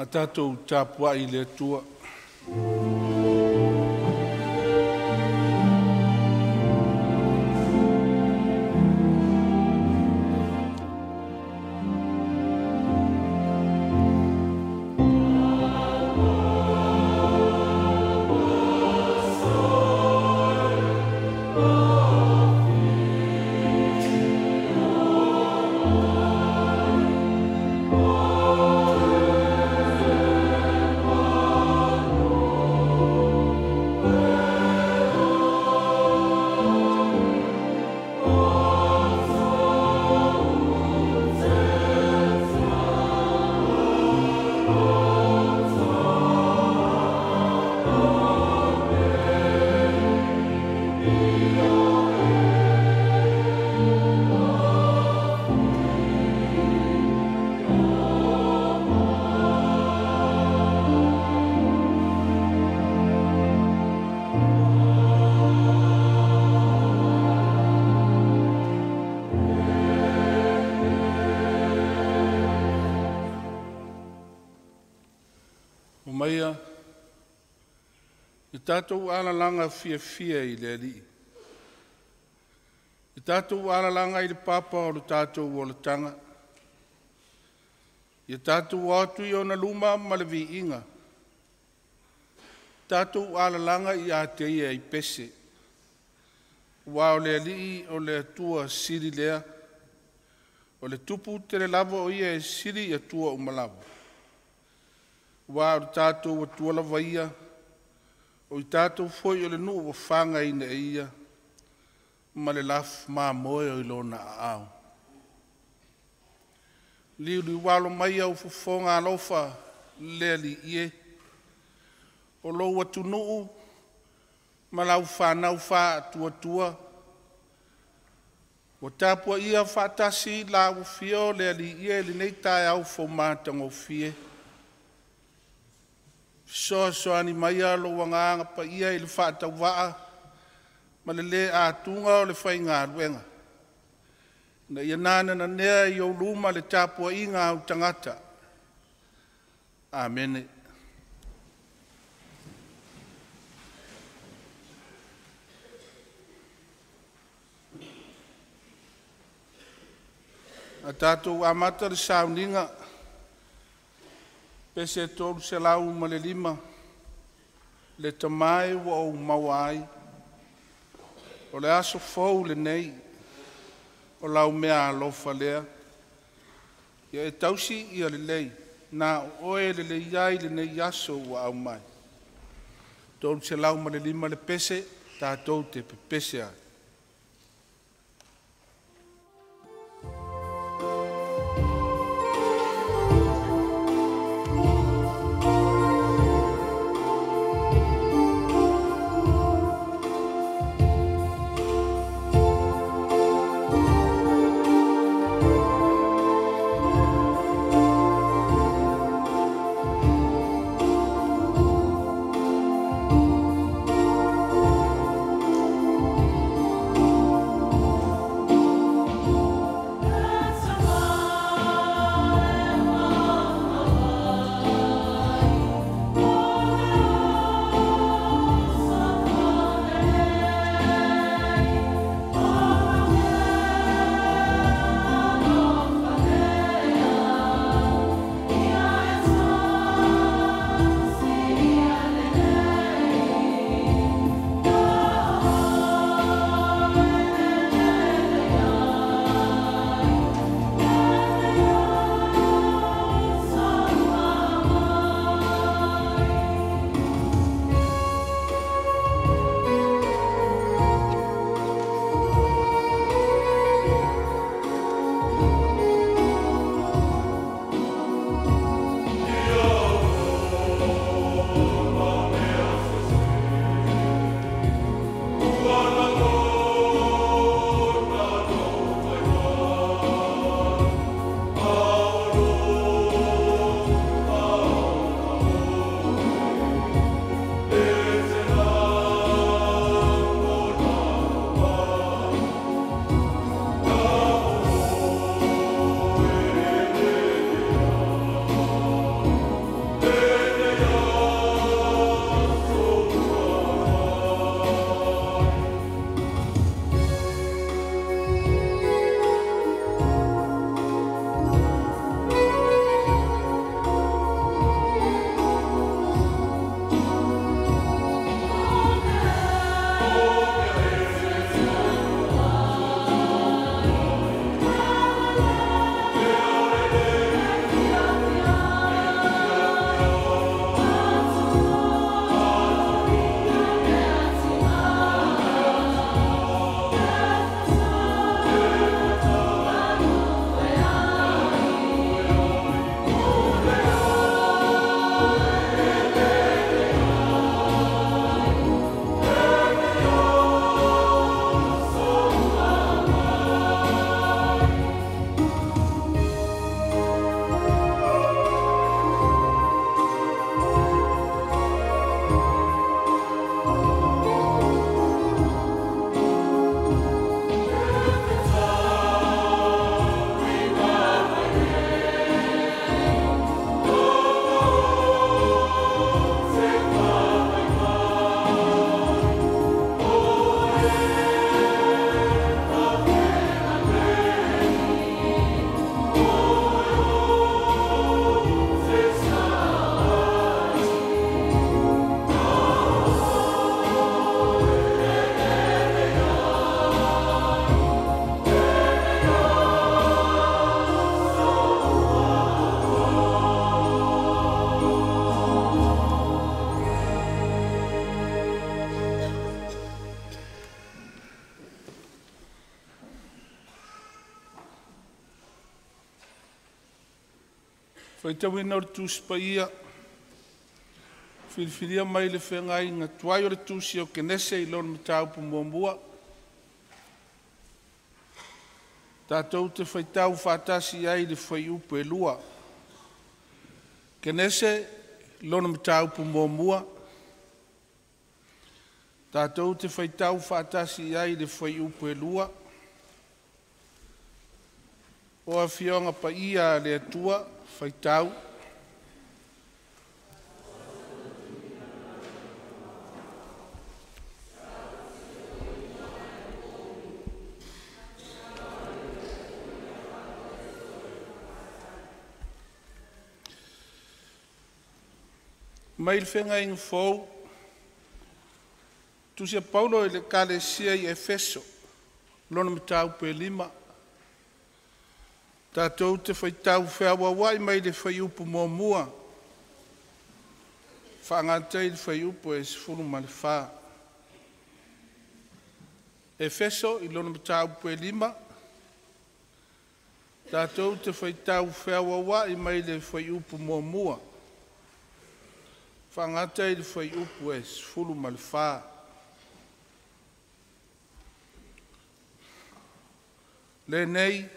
a tatou tapua'i le atua ia i tatou alalaga fiafia i le alii i tatou alalaga i le papa o le tatou olataga ia tatou atu i ona luma ma le viiga tatou alalaga iā te i pese uā o le alii o le atua sili lea o le tupu telelava o ia e sili i atua uma wa ar tātou wa tuala vaia, o i tātou foi o le nuu wa whanga ina e ia, ma le laf mā moe o i lona a au. Liu li walo mai au fufonga alofa le li ie, o lou atu nuu, ma lau whanau wha atua tua, Wa tāpua ia whātasi la wafio le ali ia li neitai au fō mātango fie. Wa soasoani mai a lou agaga pa i le faatauvaa ma le lē atuga ah, o le faigaluega na ia na ne yo luma le tapuaʻiga au tagata amene a tatou amata le sauniga pese tolu se lau ma le lima le tamai ua ou maua ai o le aso fou lenei o lau mea alofa lea ia e tausi ia lelei na o oe lelei ai lenei aso ua au mai tolu se lau ma le lima le pese tatou te pepese ai Koe tau e nore tūs pa ia, whiriwhiria mai le whengai ngā tuai ore tūsi o ke nese i lona matau pa mua mua. Tātou te whaitau whātasi ai le whai upe lua. Ke nese lona matau pa mua mua. Tātou te whaitau whātasi ai le whai upe lua. Oa fionga pa ia le atua. Tātou Feitão. fenga fengain fou, tu se Paulo ele calecia e Efeso, lono mitau pe lima, Tātou tá, te whai tau tá, whawawai mai te whai upu mō mua. Whangatei te whai upu e sifuru mani whā. E wheso i lona mta upu e lima. Tātou tá, te whai tau whawawai mai te whai upu mō mua. Whangatei te whai upu e sifuru mani whā. Lenei,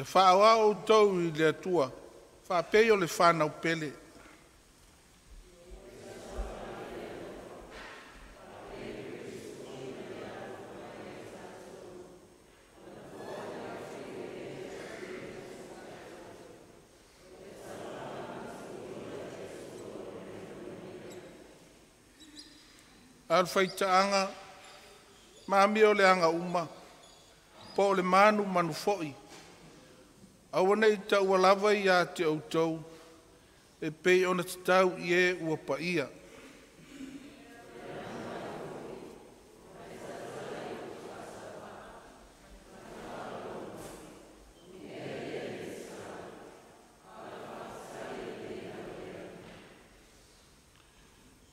Ia whaoa o tau i le atua, whapei o le whanau pele. Al faitaaga mamia o le anga uma po o le manu manu foi. Awa nei tau alawa i a te autou, e pei ona te tau i e ua pa ia.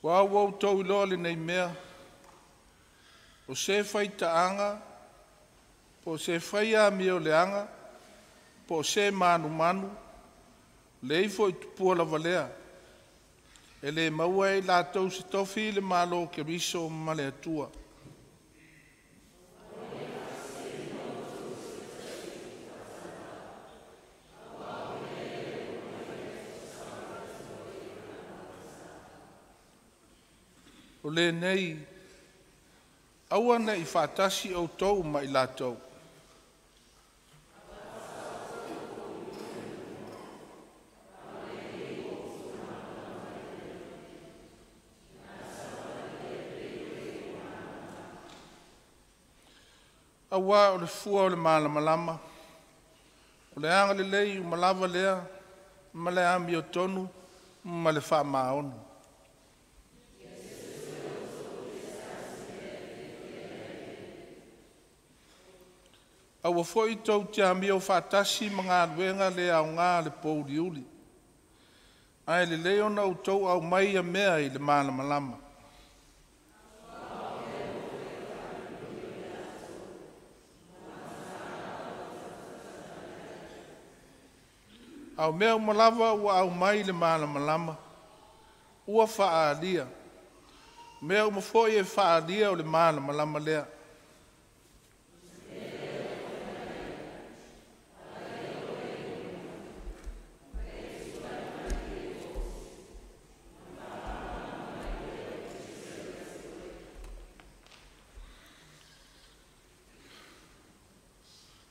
Wa wau tau ilo ali nei mea, o se fai ta anga, o se fai a mi o le anga, po se mano, le foi foʻi tupua lava lea e lē maua ai se tofi le malo keriso ma le o lenei aua neʻi faatasi outou ma i latou auā o le fua o le malamalama o le aga lelei uma lava lea ma le ami o tonu ma le faamaoni aua foʻi tou tiamia o faatasi ma galuega le aogā le pouliuli ae lelei ona outou aumai a mea i le malamalama ao mea malava ua ao mai le mana malama. o Ua faalia. Mea foi e faalia o le mana malama lea.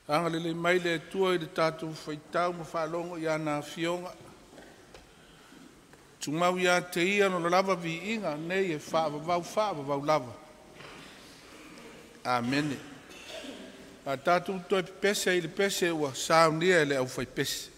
aga lelei mai le atua i le tatou faitau ma faalogo iā na afioga tumau iā te ia lona lava viiga nei e faavavau faavavau lava amene a tatou toe pepese ai le pese ua saunia e le ʻaufaipese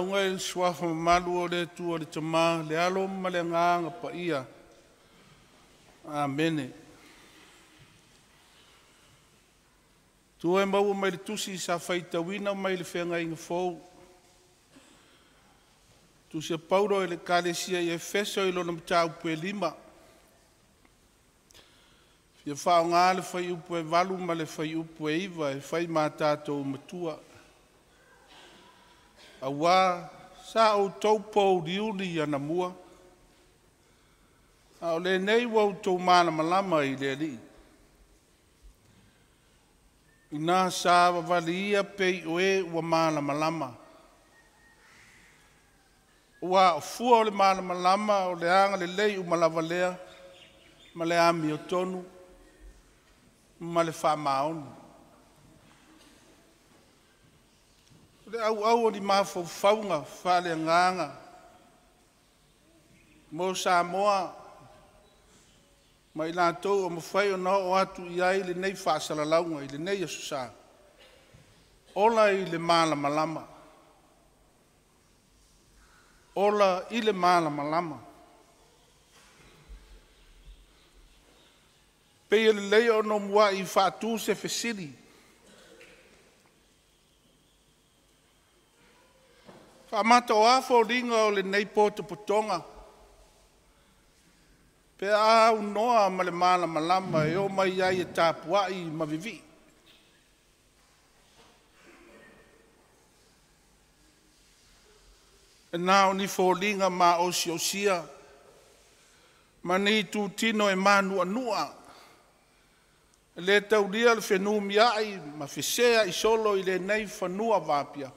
tauga i le suafa mamalu o le atua o le tamā le alo ma le agaga paia amene tua e maua mai le tusi sa faitauina mai le feagaiga fou tusia paulo e le kalesia i efeso i lona mataupu e lima fia faaogā le fai upu e valu ma le fai upu e iva e fai matatou matua awa sa o topo di uli ana mua a le nei wo to mana malama i le li ina sa va valia pe o e wa mana malama wa fu o le mana malama o le anga le lei u malava le ma le ami o tonu ma le fa maonu le au au ni ma fo faunga fa le nganga mo sa mo mai la to o mo fai no o atu ia ile nei fa sa la lau ile nei so sa ola ile mala malama ola ile mala malama pe ile le o no mo i fa tu se fesili Whamata o afo ringa o le nei pōtu putonga. Pe a unoa ma le mana malama e o mai ai e tāpuai ma vivi. E nā o ni fō ringa ma o si o sia. Ma ni tū tino e mā nua nua. E le tau ria le whenu miai ma fisea i solo i le nei whanua vāpia. Pia.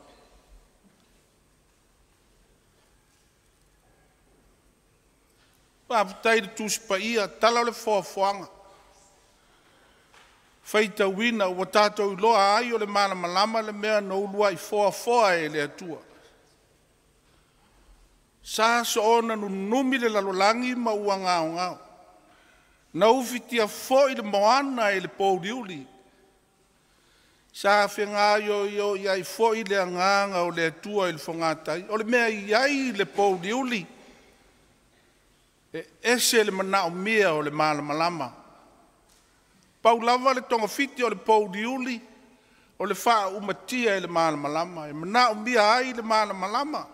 faafetai le tusipaia tala o le foafoaga faitauina ua tatou iloa ai o le malamalama le mea na ulu ai foafoa e le atua sa so ona nunumi le lalolagi ma ua gaogao na ufitia foʻi le moana e le pouliuli sa fega ioioi ai foʻi le agaga o le atua i le fogatai o le mea i ai le pouliuli e ese le mana o mea o le malama. pau lava le fiti o le diuli, o le faaumatia i e le malama, e mana o mea ai le malamalama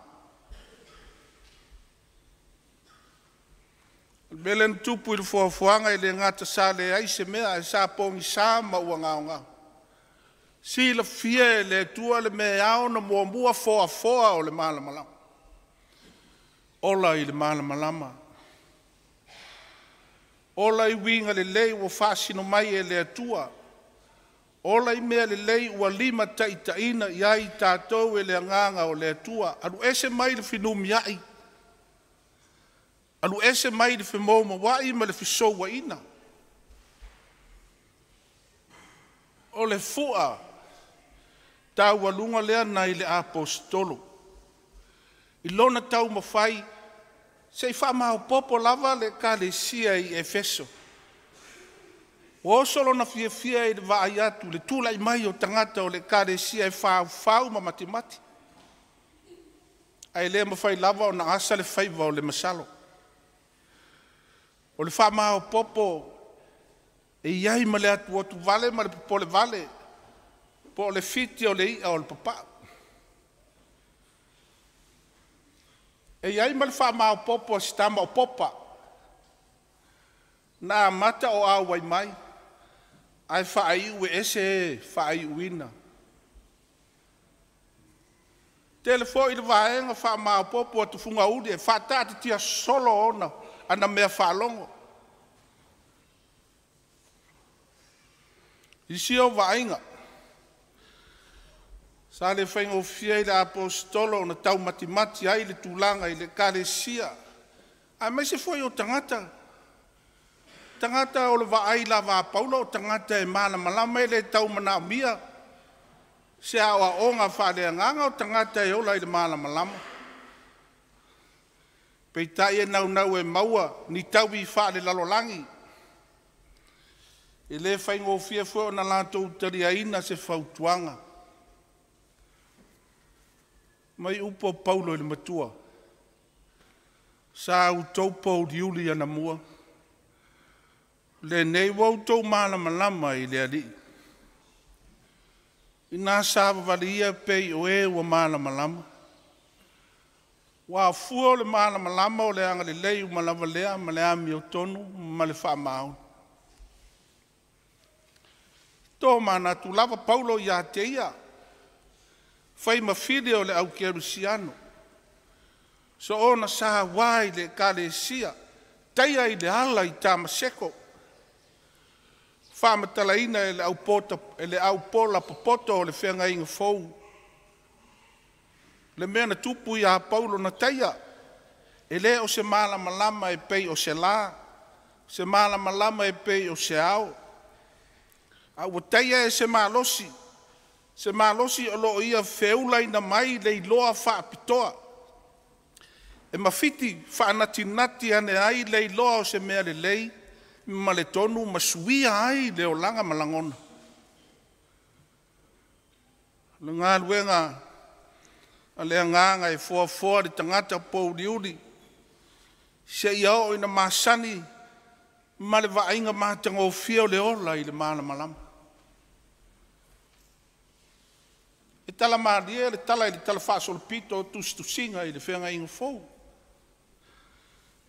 Be len tupu il fua fuanga ile ngata sale ai se mea e sa pongi sa ma ua ngaonga. Si la fie le tua le mea au na mua mua fua fua o le malama. Ola i malama. malamalama. Ola i winga le lei ua whaasino mai e le atua. Ola i mea le lei ua lima taitaina i ai tātou e le anganga o le atua. Alu ese mai le finu miai. Alu ese mai le finu miai ma le finu ina. O le fua tau alunga lea nai le apostolo. Ilona tau mawhai. Ilona tau mawhai sei fa ma popo lava le kale sia i efeso o solo na fie fie i va ia tu le tu la mai o tangata o le kale sia e fa fa ma matemati ai le mo fai lava o na asa le fai va o le masalo o le fa ma popo e ia i male atu o tu vale ma le popo le vale po le fiti o le ia o le papa E iai ma le whamaupopo si tama o popa. Nā mata o au wai mai. Ai whaai ue ese whaai uina. Tele fo i le vaenga popo atu funga uri. E whatata tia solo ona ana mea whalongo. Isi o vaenga. Isi o vaenga. sa le faigofia i le apostolo ona taumatimati ai le tulaga i le kalesia aemaise foi o tagata tagata o le vaai lava paula o tagata e malamalama i le taumanaʻomia se aʻoaʻoga faaleagaga o tagata e ola i le malamalama peitaʻi e naunau e maua ni taui faale lalolagi e lē faigofia foi ona latou taliaina se fautuaga mai upo paulo i matua sa utopo pouliuli ana mua lenei ua outou malamalama i le alii inā sa vavali ia o ē ua malamalama ua afua o le malamalama o le agalelei uma lava lea ma le amiotonu lava paulo iā te ia fai mawhine o le au kerusiano. So ona sa wai le kalesia, taia i le ala i tamaseko. Whamatalaina e le au, pota, e le au pola popoto o le whengainga fou. Le mea na tupu a paulo na taia, e le o se malamalama e pei o se la, se malamalama e pei o se ao. Au taia e se malosi, se malosi o lo ia feulai na mai le loa fa pitoa e mafiti fa anati nati ane ai le loa o se mea le lei ma le tonu ma suia ai le o langa malangona le ngā luenga a le ngā e fua fua le tangata pou li uli se ia o ina masani ma le vaainga mahatanga o fia o le ola i le maana malama e tala maria e, le tala e i le tala faasolopito tusitusiga i le feagaiga fou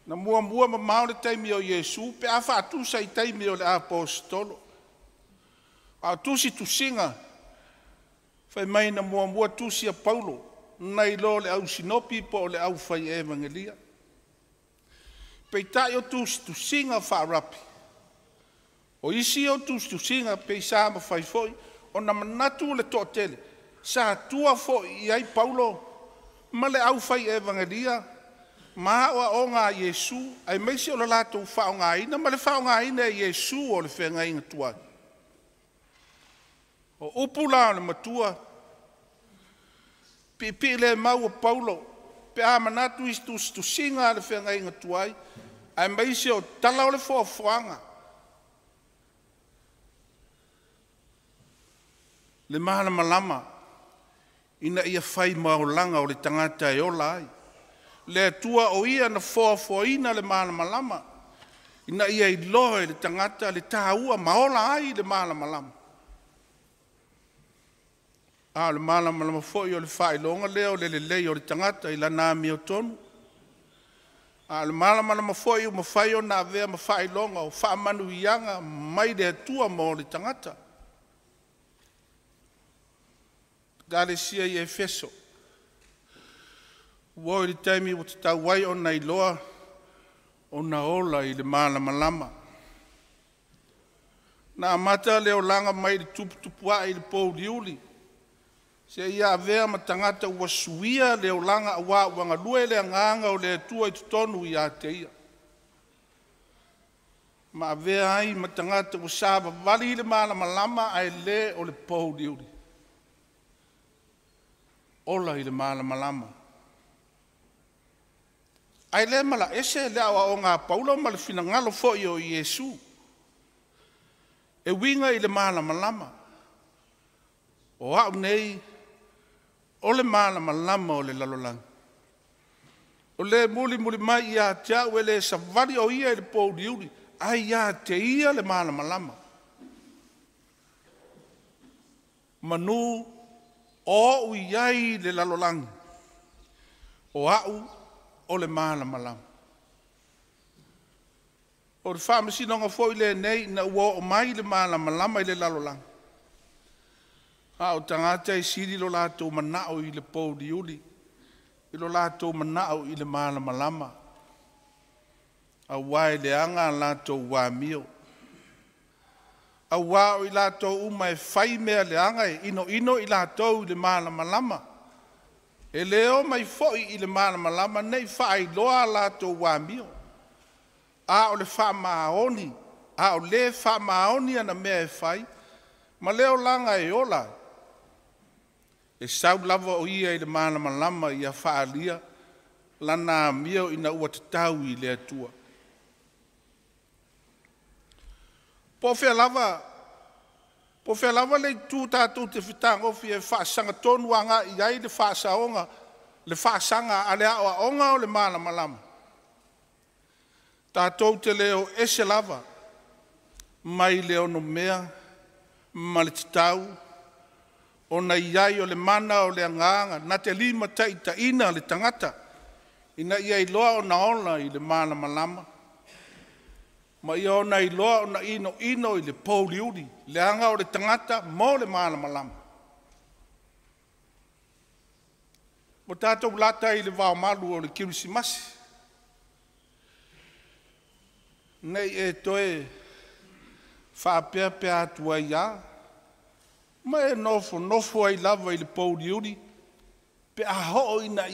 na muamua mamao le taimi o iesu pe a faatusa i taimi o le apositolo ao tusitusiga faimai na muamua tusi a paulo nai lo le ausinopi po o le aufai e evagelia peitaʻi o tusitusiga faarapi o isi o tusitusiga peisa mafai foʻi ona manatu o le toʻatele sa tua fo paulo ma le au fai evangelia ma o o nga yesu ai mai se o la latou faaogāina ma le faaogāina e iesu o le feagaiga tuai o upu la o le matua piipii lē mau o paulo pe a manatu i situsitusiga a le feagaiga tuai ae mai o tala o le foafoaga le ina ia fai maolaga o le tagata e ola ai le atua o ia na foafoaina le malamalama ina ia iloa e le tagata le tāua ma ola ai le malamalama a o le malamalama foʻi o le faailoga lea o le lelei o le tagata i lana amiotonu tonu a o le malamalama foʻi uma fai ona avea ma faailoga o faamanuiaga mai le atua mo le tagata Galicia i Efeso. Ua o taimi o te tauai o nei loa o na ola i le mālama lama. Nā mata leo langa mai le tuputupua i le pou liuli. Se ia avea ma tangata ua suia leo langa awa wanga lue le anganga o le atua i tutonu i a te ia. Ma avea ai ma tangata ua sāva vali le mālama lama ai le o le pou liuli ola i le malama lama. Ai le mala ese le awa o ngā paula ma le fina ngalo fo i o Iesu. E winga i le malama lama. O au nei, o le malama lama o le lalolangi. O le muli muli mai i a te au e le savari o ia i le pouri uri. Ai a te ia le malama lama. Manu, o uiai le lalolaga o a'u o le malamalama o le fa'amasinoga fo'i lenei ina ua o'o mai le malamalama i le lalolaga a o tagata i sili lo latou mana'o i le pouliuli i lo latou mana'o i le malamalama auā e leaga a latou uamio la auā o i latou uma e fai mea le aga e inoino i latou i le malamalama e leo mai foʻi i le malamalama nei faailoa a latou uamio a o le faamaoni a o lē faamaoni ana mea e fai ma leo laga e ola e sau lava o ia i le malamalama ia faaalia lana amio ina ua tatau i le atua po fea lava po fea lava le tu ta tu te fitang ofi e fa sanga ton wanga i ai le fa sa onga le fa sanga ale a onga o le mana malama ta tu te le o ese lava mai le o no mea ma le tau o na i ai o le mana o le anganga na te lima taita ina le tangata ina i ai loa o na ona i le mana malama malama ma ia ona iloa ona inoino i le pouliuli leaga o le tagata mo le malamalama mo tatou lata i le vaomalu o le kirisimasi nei e toe faapeapea atu ai ā ma e nofonofo ai lava i le pouliuli pe aho'o ina,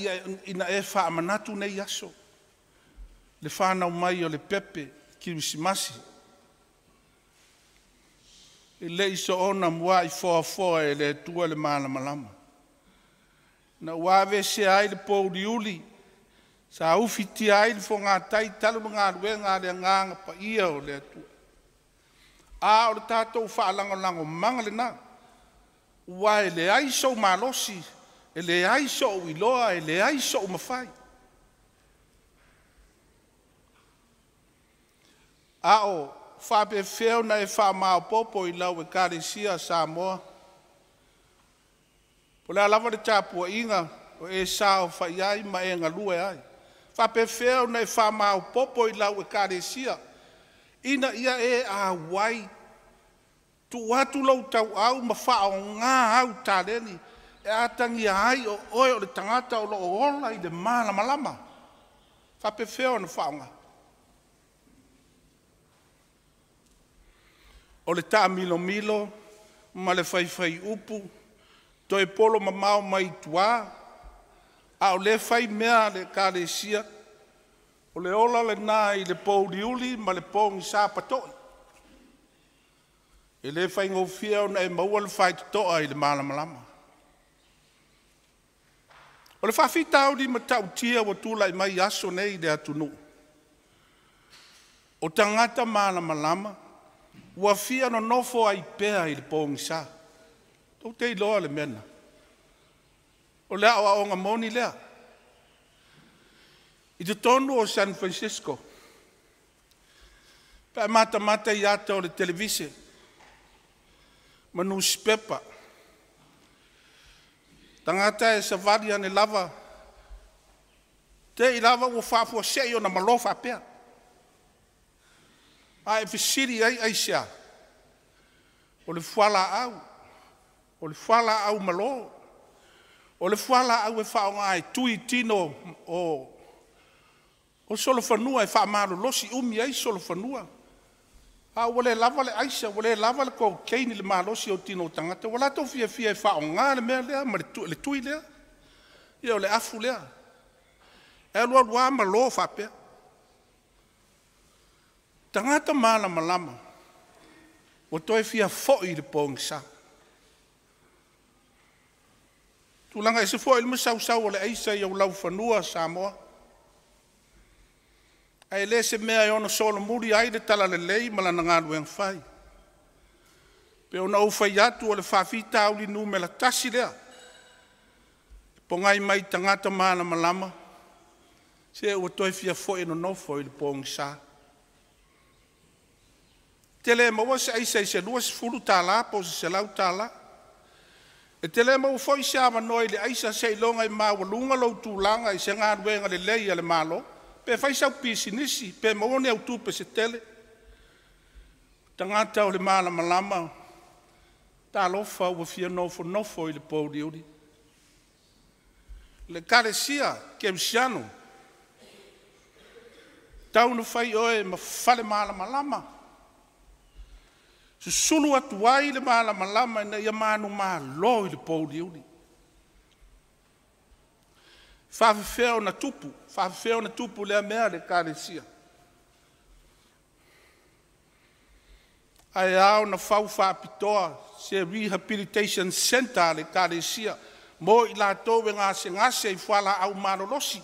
ina e faamanatu nei aso le fanau mai o le pepe kirisimasi e le iso ona mua i foa foa e le tua le mana malama. Na ua ave se ai le pouri uli, sa ufi ti ai le fonga tai talu mga lue ngā le nganga pa ia o le tua. A o le tātou wha alanga lango manga le nā, ua e le aiso malosi, e le aiso uiloa, e le aiso mawhai. ao whapefeo na e wha maa popo i lau e kare sia Samoa. Po lea lawa ni tāpua inga o e sāo whai ai ma e ngalue ai. Whapefeo na e wha maa popo i lau e kare sia. Ina ia e a wai. Tu watu lau tau au ma wha o ngā au tāreni. E atangi ai o oe o le tangata o lo o ola i de mālama lama. Whapefeo na wha o ngā. o le tā milo milo, ma le fai fai upu, to e polo ma mau mai tuā, a o le fai mea le kā le sia, o le ola le nā i le pō uli uli, ma le pō ngi sā patoi. E le fai ngau fia o e maua le fai tutoa i le mālama lama. O le whawhita au ma tau tia wa tūlai mai aso nei le atunu. O tangata mālama lama, lama ua fia nonofo ai pea i le pogisā tou te iloa le mena o le aʻoaʻoga moni lea i totonu o san francisco pe matamata iā te o le televise ma newspepa tagata e savali ane lava te i lava ua faafuaseʻi ona malofa pea a e fesiri ai ai sia. O le fuala au, o le fuala au malo, o le fuala au e whao ngai tui tino o, o solo whanua e wha maru losi umi ai solo whanua. A wale lava le aisha, wale lava le kou keini le maa losi o tino tangata, wala tau fia fia e wha o ngā le mea lea, ma le tui lea, ia o le afu lea. E lua lua ma lo fapea tangata mala malama o toi fia foi le pongsa tu langa e se foi le sau sau le aisa yo lau fanua samoa ai le se mea yo no solo muri ai de tala le lei mala nanga lu en fai pe ona u fai atu le fa fita u li numela tasi le e pongai mai tangata mala malama se o toi fia foi no no foi le pongsa Thank Te le maua se aisa i se lua se fulu tālā po se se lau tala. E te le maua foi se amanoa i le aisa se ilonga i māwalunga lou tūlanga i se ngā nuenga le lei ale mālo. Pe fai sau pisi nisi, pe maone au tūpe se tele. Tangata o le mālama malama, ta lofa ua fia nofo nofo i le pōri uri. Le karesia ke msiano, taunu fai oe ma fale mālama lama. lama. se sulu atu ai le malama lama ina ia manu mālo i le pouliuli faafefea ona tupu faafefea ona tupu lea mea le kalesia ae a ona fau faapitoa se rehabilitation center le kalesia mo i latou e gasegase i fualaau malolosi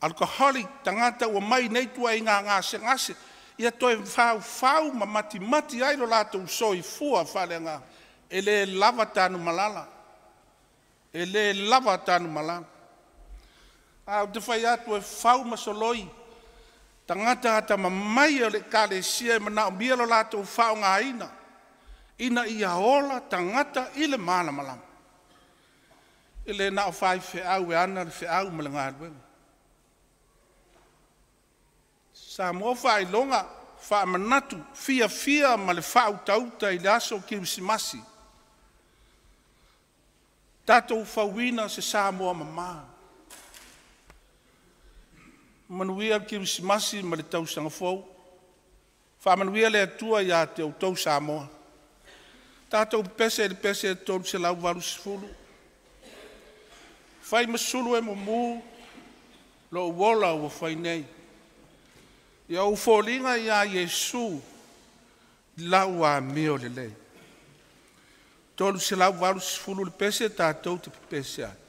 alkoholic tagata ua mai nei tuai ga gasegase ia toe faufau ma matimati ai lo latou soifua faaleaga e lē lava tanumalala e lē lava tanumalala au te fai atu e fau ma soloi tagata ata mamai o le ekalesia e manaʻomia lo latou faaaogāina ina ia ola tagata i le malamalama e lē na o faaifeʻau e ana le feʻau ma le galuega sa fa faailoga faamanatu fiafia ma le faautauta i le aso kirisimasi tatou fauina se Samoa mamā manuia kirisimasi ma le fa manuia le atua iā te outou sa moa tatou le pese tolu se lau valusefulu fai masulu e momū lo wola ua fai nei ia ufoliga iā iesu lau amea o lelei tolusilau valusefulu le pese tatou te pepese atu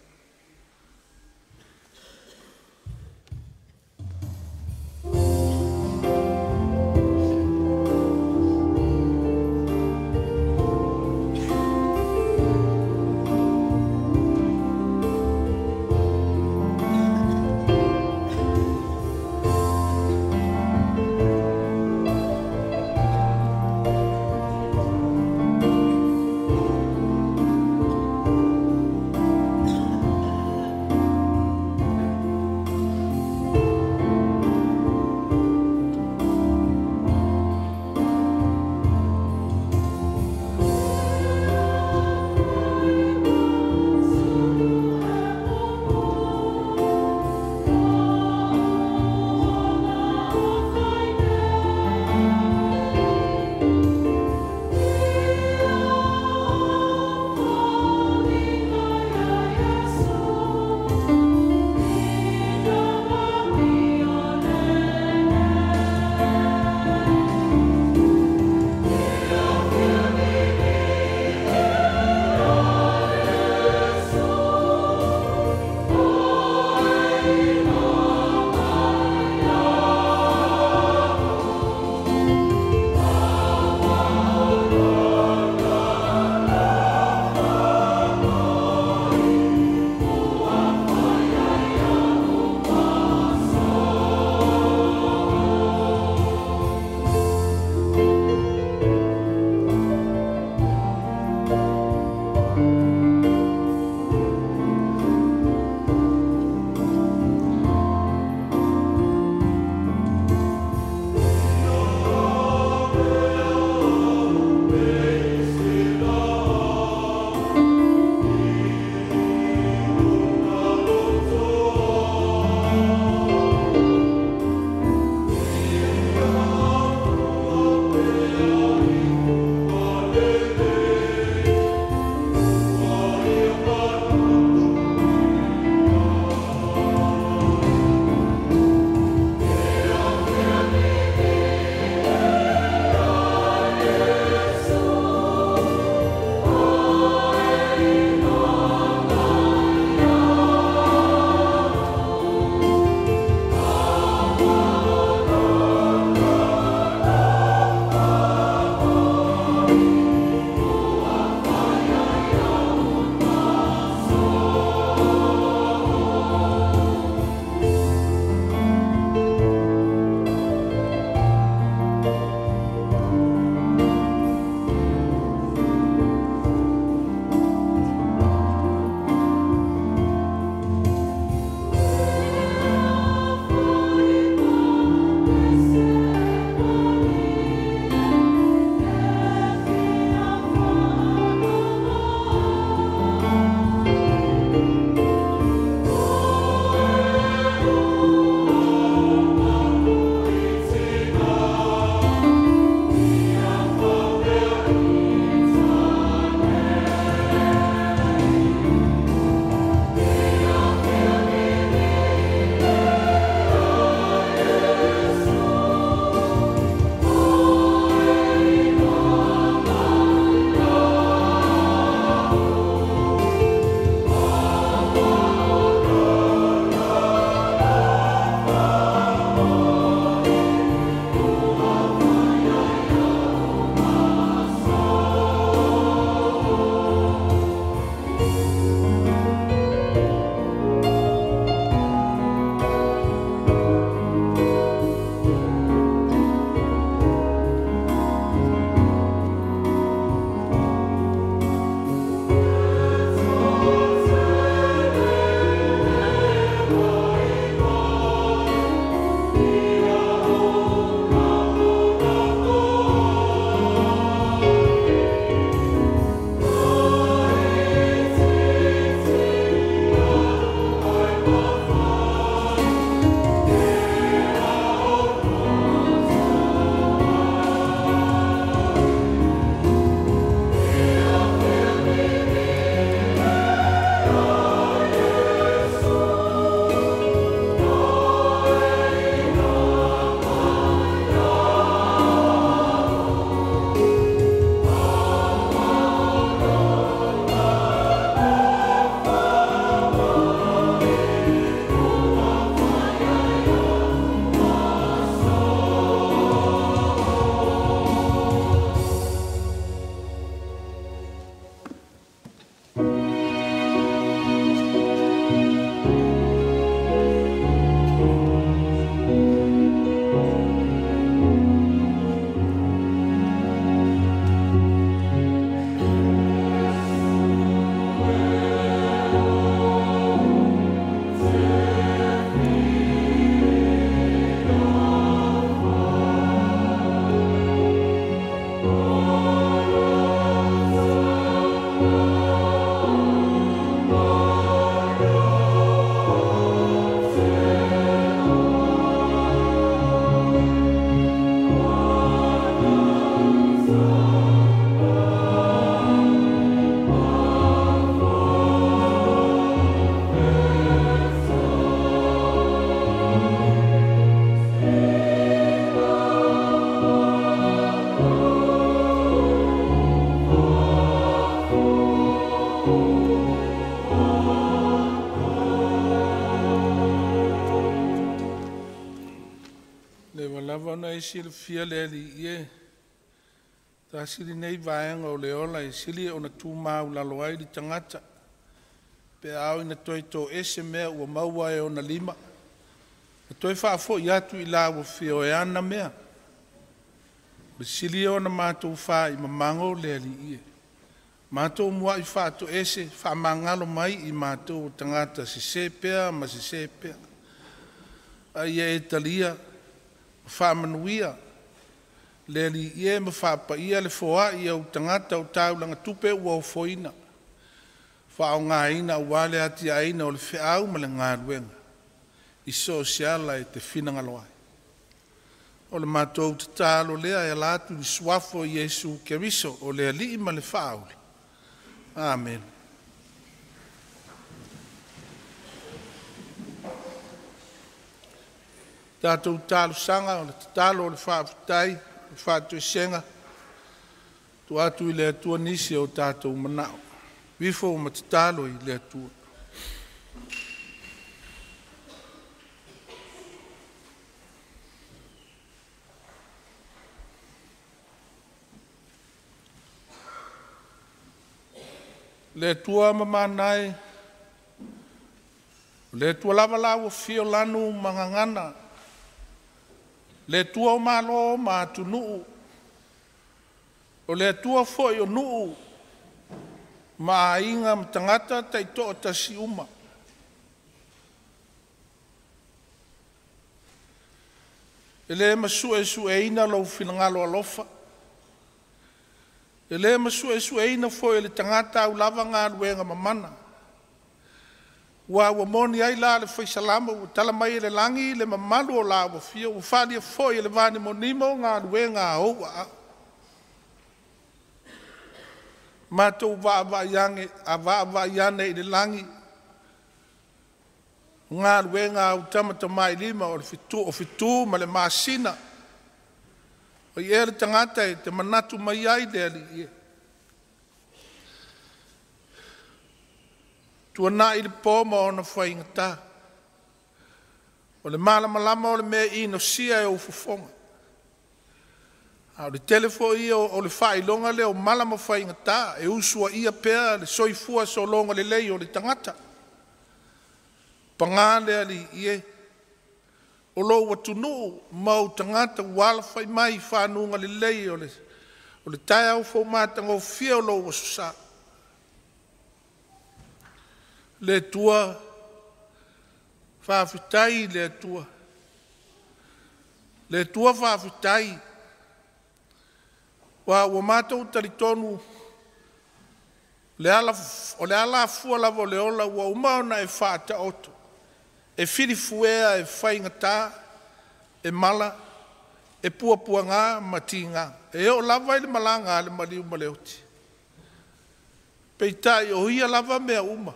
nisi le fia le ali i e. Ta siri nei vaenga o le ola e e i sili o na tū mā u lalo ai li tangata. Pe au ina toi tō ese mea ua maua e o na lima. Na toi whaafo i atu i la ua fia o e ana mea. Me sili e o na mātou wha i mamango le ali i e. Mātou mua i wha to ese, wha mangalo mai i mātou tangata si sepea ma si sepea. Ai e talia. Ai e talia whamanuia. Le li ie ma whapa ia le foa i au tangata o tau langa tupe ua o foina. Whao ngā ina o wale ati a ina o le whiau ma le ngā ruenga. I so se ala e te fina ngaloai. O le mātou te tālo lea e lātu i suafo Jesu Keriso o le li ma le whaau. Amen. Amen. tatou talosaga o le tatalo o le faafetai le faatoisega tu atu i le atua nisi o tatou manao vifo ma tatalo i le atua le atua mamanae le atua lava la ua fio lanu magagana le tua malo ma tunuu o le atua foʻi o nuu ma aiga ma tagata taitoʻa uma e lē esu eina lo finagalo alofa e lē ma suʻesuʻeina foʻi o le tagata au lava galuega mamana ua ua moni ai la le faisalama ua tala mai e le langi le mamalu o la ua fia ua faalia foʻi e le vanimonimo ga aluega ou aau matou vaavaiage a vaavaiane i le lagi ga aluega au tamatamailima o le fitu o fitu ma le masina o i ea le tagata e te manatu mai ai le aliia tua na i le poma ona faigatā o le malamalama o le mea inosia e ou fofoga a o le tele foʻi o le faailoga lea o malama faigatā e usuaʻia pea le soifua sologa lelei o le tagata pagā lea liʻi e o lou atunuu ma ou tagata ua alafai mai fanuga lelei o le tae au fou matagofia o lou asosā le tua fafitai le tua le tua fafitai wa wa mata utaritonu le ala o le ala fu ala vo le ola wa uma ona e fata oto e fili fuea e fainga e ta e mala e pua pua nga matinga e o lava ile malanga ale mali umaleoti peitai o hia lava mea uma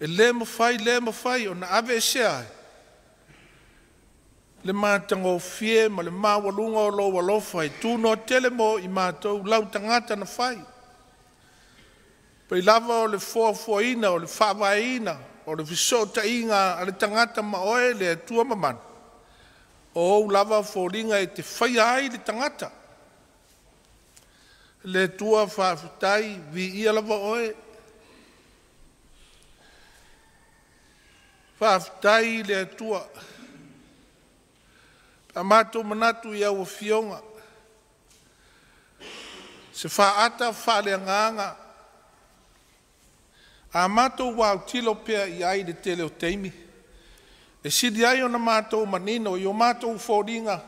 e le mawhai, le mawhai, o na ave e sea. Le mātango fie, ma le mawalunga o lo walofa, e tūno tele mo i mātou, lau tangata na whai. Pai lava o le fuafuaina, o le whawaina, o le fisota inga, a le tangata ma oe le tua maman. O lava fo ringa e te whai ai le tangata. Le tua whaafutai, vi ia lava oe, faafetai le atua a matou manatu i auafioga se faata faaleagaaga a matou wautilo pea i ai le tele o taimi e sili ai ona matou manino i o matou foliga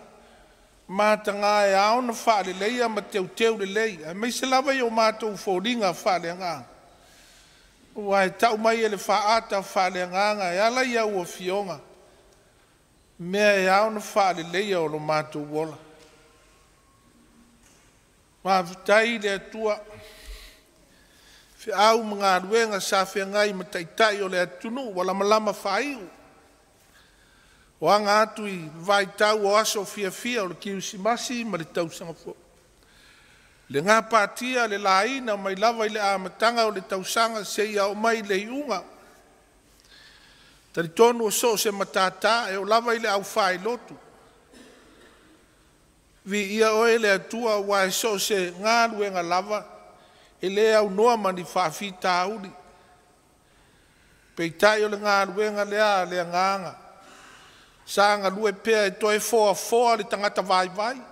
matagā e a ona faaleleia ma teuteu lelei a mai se lava i o matou foliga faaleagaaga ua e tau mai e le faaata faaleagaga e ala ia ua fioga mea e aona faaleleia o lo matou ola mafatai i le atua feau magaluega sa feagai ma taʻitaʻi o le atunuu ua lamalama faaiʻu o aga atu i vaitau o aso fiafia o le kiusimasi ma le tausaga foʻi le ngā pātia le laina mai lava i le āmatanga o le tausanga se ia o mai le iunga. Tari tonu o so se matata e o lava i le au whae lotu. Vi ia oe le atua wa e so se ngā luenga lava e le au noa mani whaafi tāuri. Peitai o le ngā luenga lea lea ngānga. Sa ngā lue pēr e toi fōa fōa le tangata vai vai. Vai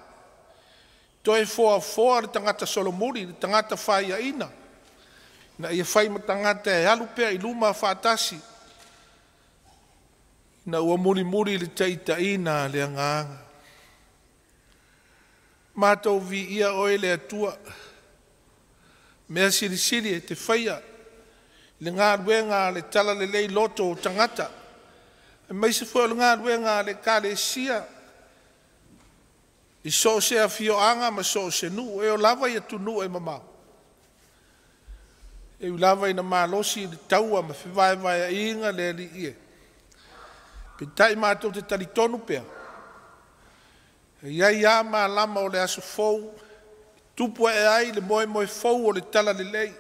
to e foa foa le tangata solomuri, le tangata fai a ina. Na ia fai ma tangata e alupea i luma a whaatasi. Na ua muri muri le teita ina le anganga. Mātou vi ia oe le atua. Mea siri siri e te whaia. Le ngā ruenga le tala le lei loto o tangata. E maise fua le ngā ruenga le kā le sia. Le ngā ruenga le kā le I so se a fio anga ma so se nu, e o lava i atu nu e mama. E o lava i na maa losi i taua ma fivai vai a inga le li ie. Pintai mātou te talitonu pia. E ia ia maa lama o le aso fou, tupu e ai le moe moe fou o le tala le lei.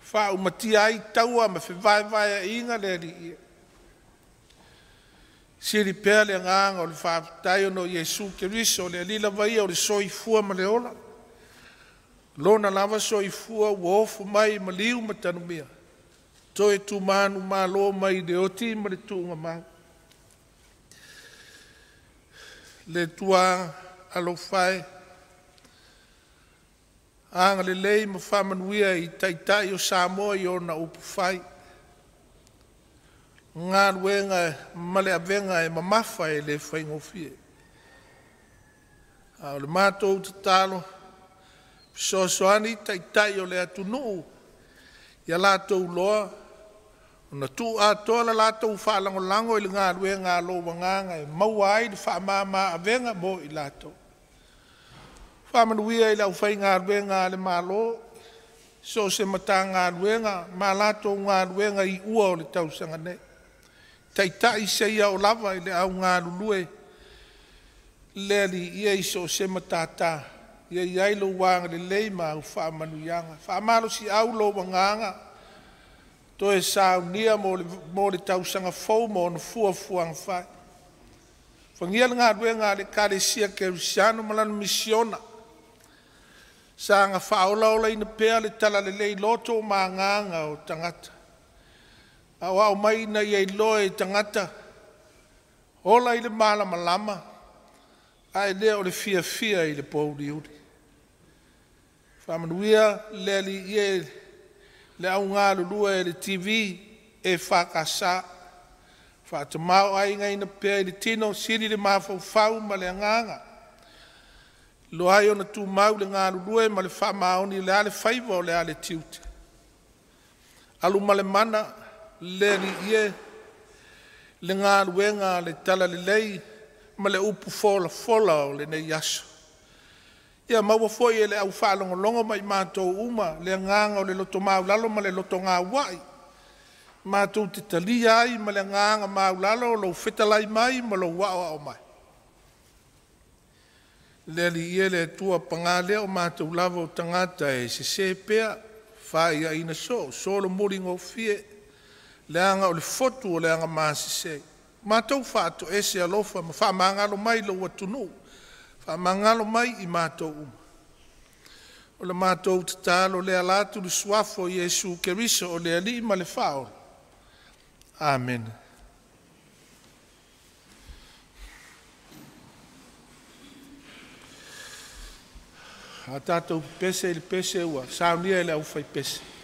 Fa umatia ai taua ma fivai vai a inga le li ie. Si pea le agaga o le faafutai no o iesu o le ali lava o le soifua ma le ola lona lava soifua ua ofo mai ma liu ma tanumia toe tumanu mālō mai le oti ma le tuugamau le tuā alofae agalelei ma faamanuia i taitai o samoa i ona upufai ngā ruenga e male avenga e mamafa e le whaingofie. A le mātou te tālo, soani tai tai o le atunuu, ia lātou loa, Una tu a toa la lato u wha lango lango ili ngā rue ngā lo wanganga e mau ai di wha maa maa a venga mo i lato. Wha manu ia ili au whai ngā rue ngā le maa lo, so se mata ngā rue ngā, maa lato ngā rue ngā i ua o le tau sanga nei taitai seia e o lava i le aunga lulue le ali ia i so se matata ia i ailo wanga le lei ma au wha manu yanga wha malo si au lo wanganga to e sao nia mo le, mo le tau sanga fau mo na fua fua ang fai whangia le ngā rue ngā le kare sia ke rusiano malana misiona sa anga wha ola ina pea le tala le lei loto ma nganga o tangata au au mai na ia iloa e tangata, ola i le mala malama, ai lea o le fia fia i le pou li uri. Whamanuia lea li ia le au ngā lulua e le TV e whakasa, whātumau ai ngai na pia i le tino, siri le mafau fau ma le nganga. Loai ona tu mau le ngā lulua e ma le whamaoni le ale faiva o le ale tiute. Alu male mana, le mana, le ni ie le galuega le tala lelei ma le upu folafola o lenei aso ia maua foʻi e le au faalogologo mai matou uma le agaga o le loto maulalo ma le loto gauaʻi matou te talia ai ma le agaga maulalo o lou fetalai mai ma lou aʻo aʻo mai le aliia le atua pagā lea o matou lava o tagata e sesē pea faaiaʻina soo solomoligofie so leanga o le fotu o leanga maasise. Ma tau whaato ese alofa ma wha mangalo mai lau atunu. Wha mangalo mai i mātou uma. O le mātou te tālo lea lātu le suafo Jesu keriso o lea li ma le whao. Amen. A tātou pese ili pese ua, saunia ili e au fai pese. Amen.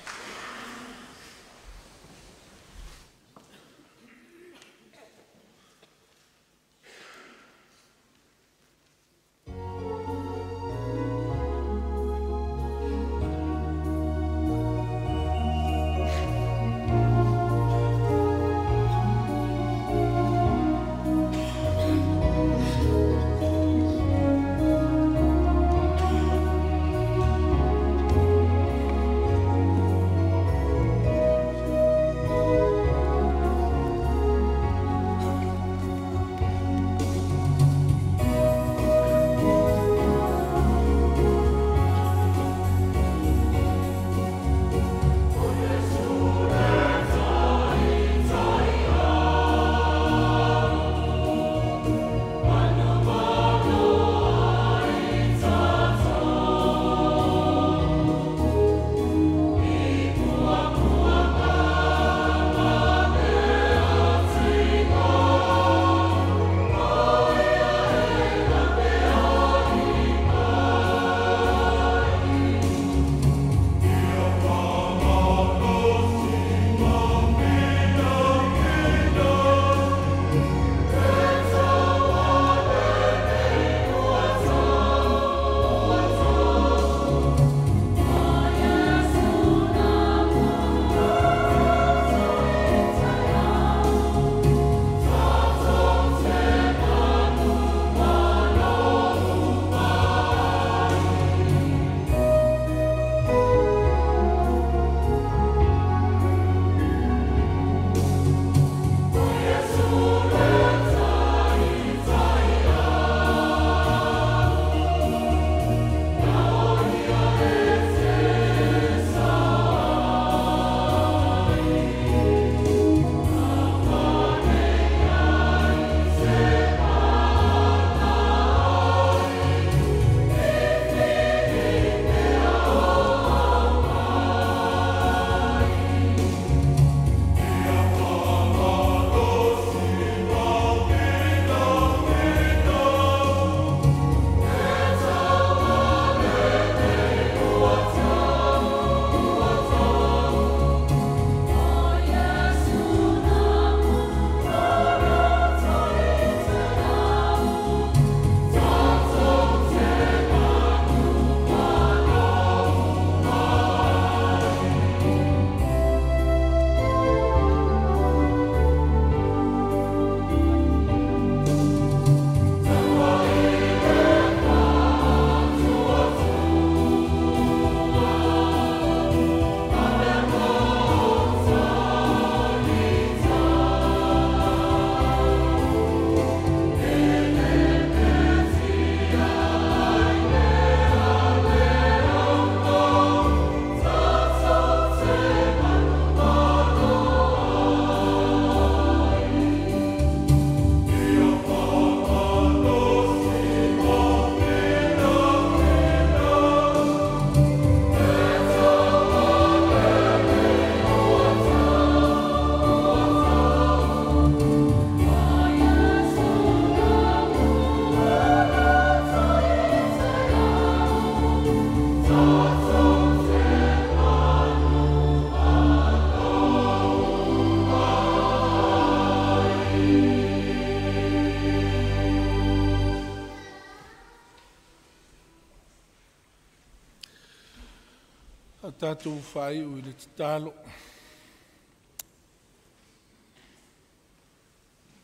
tatou whaiu i le titalo.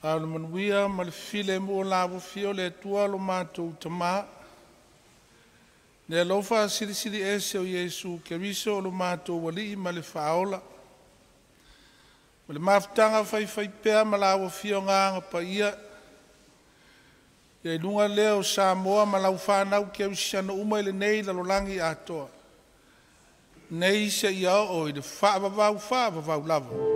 Aona manuia ma le file mo la wafio le atua lo matou tamā. le alofa sirisiri ese o iesu keriso o lo matou alii ma le fa'aola Ma le mafutaga faifai pea ma la wafio ngā ngā pa ia. Ia ilunga leo Samoa ma lau whanau kia uma i lenei lalolagi atoa. Nei se ia o i te whaavavau whaavavau lava.